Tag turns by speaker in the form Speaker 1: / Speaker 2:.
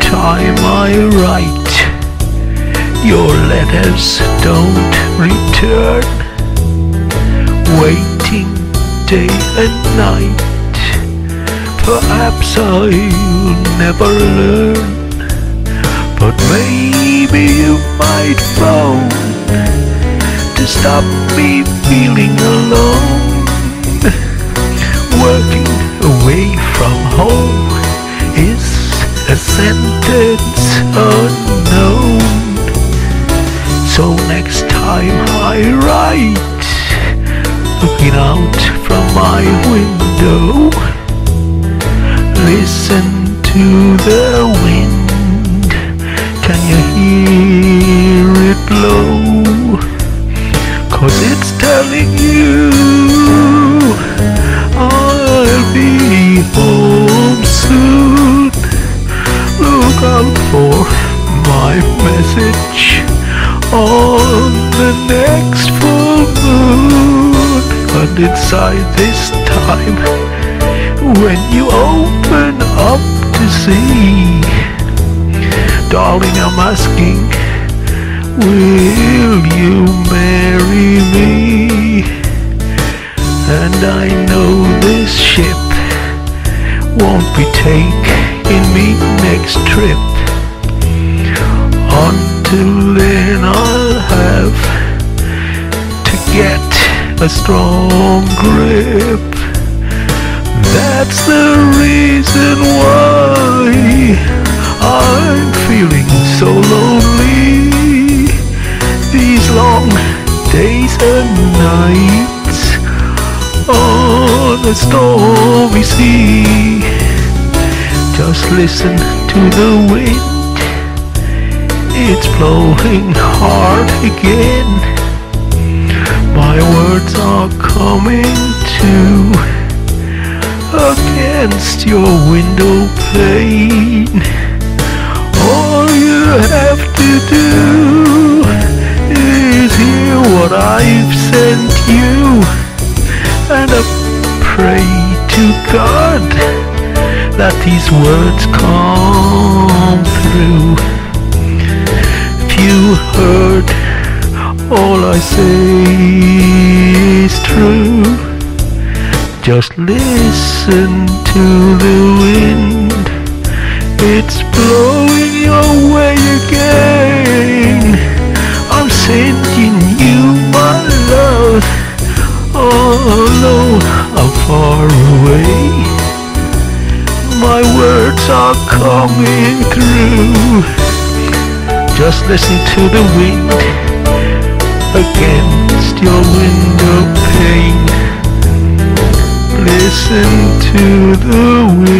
Speaker 1: time I write, your letters don't return. Waiting day and night, perhaps I'll never learn. But maybe you might phone to stop me feeling alone. Working away sentence unknown. So next time I write, looking out from my window, listen to the wind. Can you hear message on the next full moon. And inside this time, when you open up to see, darling, I'm asking, will you marry me? And I know this ship won't be taking me next trip. Get a strong grip. That's the reason why I'm feeling so lonely. These long days and nights on a stormy sea. Just listen to the wind. It's blowing hard again. My words are coming to against your window pane. All you have to do is hear what I've sent you, and I pray to God that these words come through. If you heard all I say Just listen to the wind. It's blowing your way again. I'm sending you my love. Although I'm far away, my words are coming through. Just listen to the wind against your window pane. Listen to the wind.